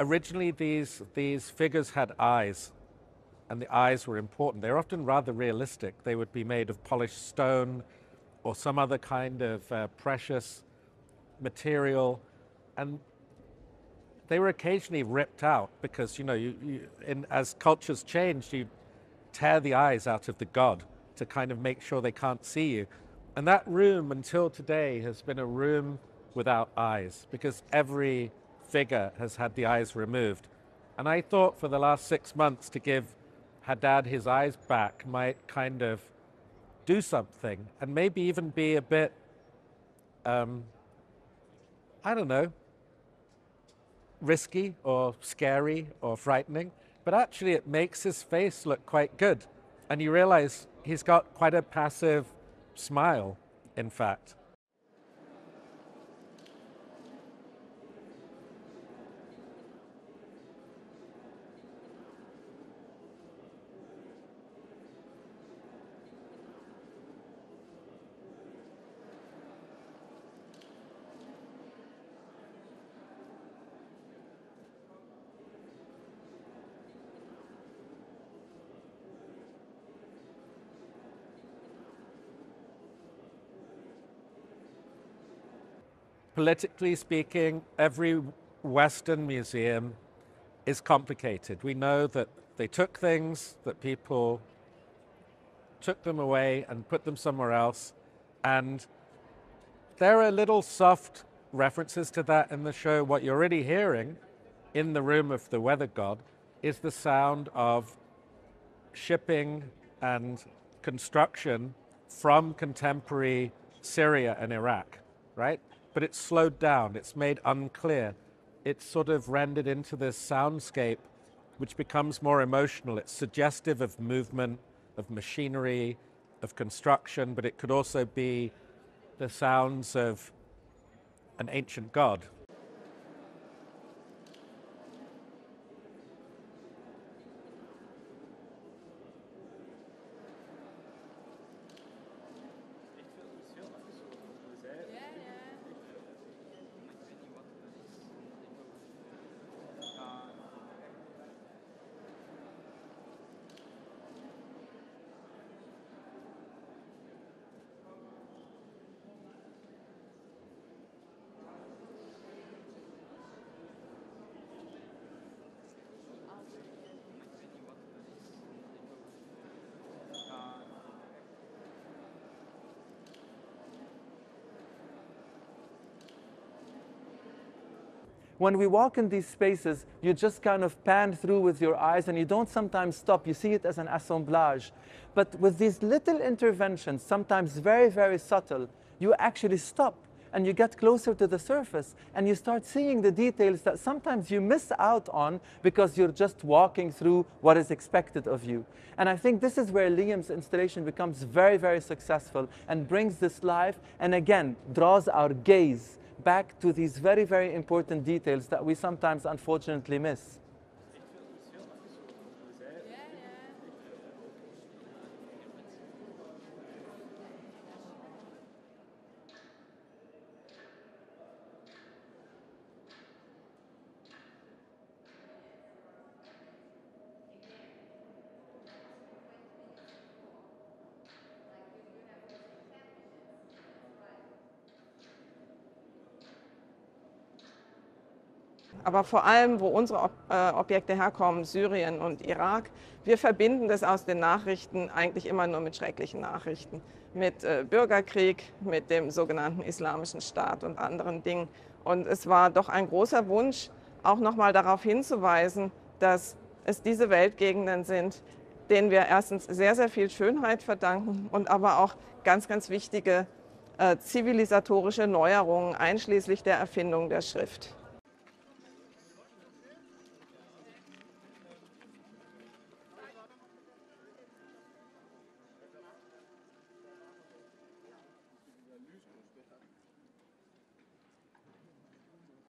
originally these, these figures had eyes, and the eyes were important. They're often rather realistic. They would be made of polished stone or some other kind of uh, precious material, and they were occasionally ripped out because, you know, you, you, in, as cultures changed, you tear the eyes out of the god to kind of make sure they can't see you. And that room until today has been a room without eyes because every figure has had the eyes removed. And I thought for the last six months to give Hadad his eyes back might kind of do something and maybe even be a bit, um, I don't know, risky or scary or frightening. But actually, it makes his face look quite good. And you realize he's got quite a passive smile, in fact. Politically speaking, every Western museum is complicated. We know that they took things, that people took them away and put them somewhere else. And there are little soft references to that in the show. What you're already hearing in the room of the weather god is the sound of shipping and construction from contemporary Syria and Iraq, right? But it's slowed down, it's made unclear. It's sort of rendered into this soundscape which becomes more emotional. It's suggestive of movement, of machinery, of construction, but it could also be the sounds of an ancient god. When we walk in these spaces, you just kind of pan through with your eyes and you don't sometimes stop. You see it as an assemblage. But with these little interventions, sometimes very, very subtle, you actually stop and you get closer to the surface and you start seeing the details that sometimes you miss out on because you're just walking through what is expected of you. And I think this is where Liam's installation becomes very, very successful and brings this life and again draws our gaze back to these very, very important details that we sometimes unfortunately miss. Aber vor allem, wo unsere äh, Objekte herkommen, Syrien und Irak, wir verbinden das aus den Nachrichten eigentlich immer nur mit schrecklichen Nachrichten, mit äh, Bürgerkrieg, mit dem sogenannten Islamischen Staat und anderen Dingen. Und es war doch ein großer Wunsch, auch nochmal darauf hinzuweisen, dass es diese Weltgegenden sind, denen wir erstens sehr, sehr viel Schönheit verdanken und aber auch ganz, ganz wichtige äh, zivilisatorische Neuerungen, einschließlich der Erfindung der Schrift.